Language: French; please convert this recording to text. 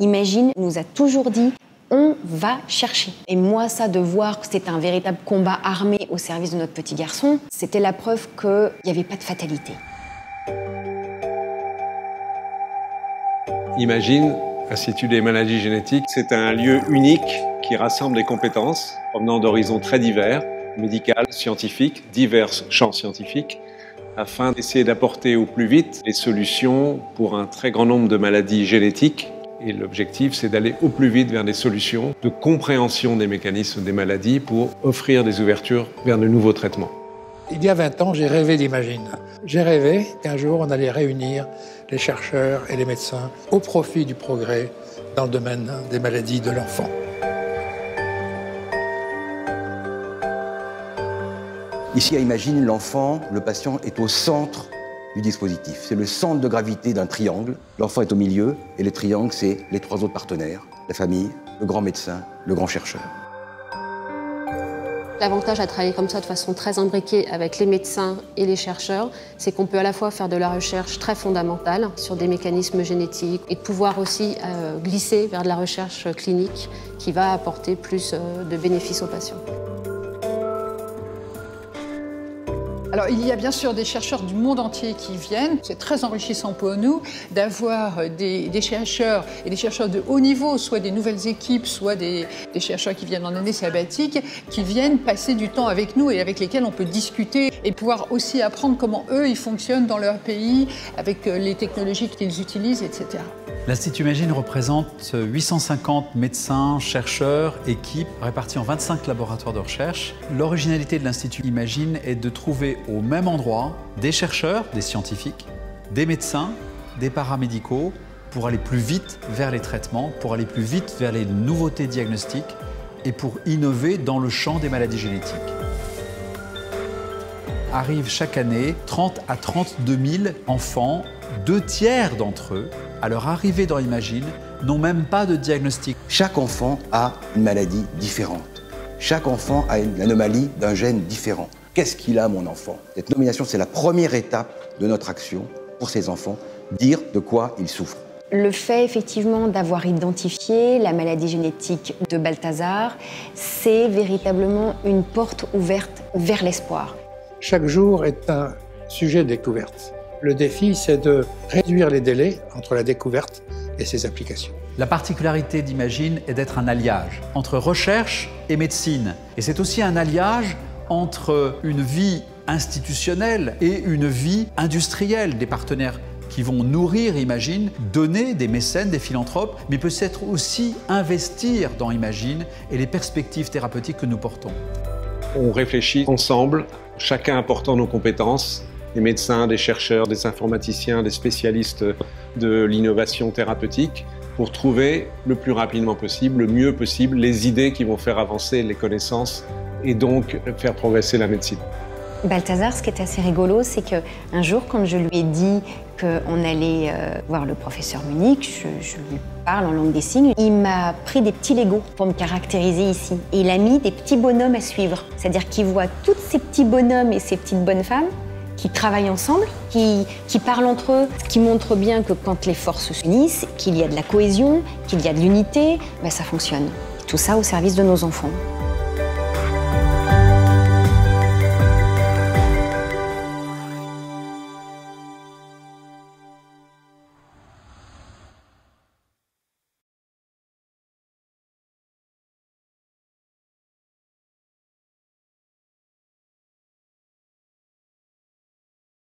Imagine nous a toujours dit on va chercher. Et moi, ça, de voir que c'était un véritable combat armé au service de notre petit garçon, c'était la preuve qu'il n'y avait pas de fatalité. Imagine, Institut des maladies génétiques, c'est un lieu unique qui rassemble des compétences provenant d'horizons très divers, médical, scientifiques, divers champs scientifiques, afin d'essayer d'apporter au plus vite les solutions pour un très grand nombre de maladies génétiques. Et l'objectif, c'est d'aller au plus vite vers des solutions de compréhension des mécanismes des maladies pour offrir des ouvertures vers de nouveaux traitements. Il y a 20 ans, j'ai rêvé d'Imagine. J'ai rêvé qu'un jour, on allait réunir les chercheurs et les médecins au profit du progrès dans le domaine des maladies de l'enfant. Ici, à Imagine, l'enfant, le patient est au centre du dispositif. C'est le centre de gravité d'un triangle. L'enfant est au milieu et le triangle, c'est les trois autres partenaires, la famille, le grand médecin, le grand chercheur. L'avantage à travailler comme ça de façon très imbriquée avec les médecins et les chercheurs, c'est qu'on peut à la fois faire de la recherche très fondamentale sur des mécanismes génétiques et de pouvoir aussi euh, glisser vers de la recherche clinique qui va apporter plus euh, de bénéfices aux patients. Alors, il y a bien sûr des chercheurs du monde entier qui viennent. C'est très enrichissant pour nous d'avoir des, chercheurs et des chercheurs de haut niveau, soit des nouvelles équipes, soit des, chercheurs qui viennent en année sabbatique, qui viennent passer du temps avec nous et avec lesquels on peut discuter et pouvoir aussi apprendre comment eux, ils fonctionnent dans leur pays, avec euh, les technologies qu'ils utilisent, etc. L'Institut Imagine représente 850 médecins, chercheurs, équipes répartis en 25 laboratoires de recherche. L'originalité de l'Institut Imagine est de trouver au même endroit des chercheurs, des scientifiques, des médecins, des paramédicaux pour aller plus vite vers les traitements, pour aller plus vite vers les nouveautés diagnostiques et pour innover dans le champ des maladies génétiques. Arrivent chaque année 30 à 32 000 enfants, deux tiers d'entre eux à leur arrivée dans Imagine, n'ont même pas de diagnostic. Chaque enfant a une maladie différente. Chaque enfant a une anomalie d'un gène différent. Qu'est-ce qu'il a, mon enfant? Cette nomination, c'est la première étape de notre action pour ces enfants, dire de quoi ils souffrent. Le fait effectivement d'avoir identifié la maladie génétique de Balthazar, c'est véritablement une porte ouverte vers l'espoir. Chaque jour est un sujet de découverte. Le défi, c'est de réduire les délais entre la découverte et ses applications. La particularité d'Imagine est d'être un alliage entre recherche et médecine. Et c'est aussi un alliage entre une vie institutionnelle et une vie industrielle des partenaires qui vont nourrir Imagine, donner des mécènes, des philanthropes, mais peut-être aussi investir dans Imagine et les perspectives thérapeutiques que nous portons. On réfléchit ensemble, chacun apportant nos compétences des médecins, des chercheurs, des informaticiens, des spécialistes de l'innovation thérapeutique pour trouver le plus rapidement possible, le mieux possible, les idées qui vont faire avancer les connaissances et donc faire progresser la médecine. Balthazar, ce qui est assez rigolo, c'est qu'un jour, quand je lui ai dit qu'on allait euh, voir le professeur Munich, je, lui parle en langue des signes, il m'a pris des petits Legos pour me caractériser ici. Et il a mis des petits bonhommes à suivre. C'est-à-dire qu'il voit tous ces petits bonhommes et ces petites bonnes femmes qui travaillent ensemble, qui, parlent entre eux, ce qui montre bien que quand les forces s'unissent, qu'il y a de la cohésion, qu'il y a de l'unité, ben ça fonctionne. Tout ça au service de nos enfants.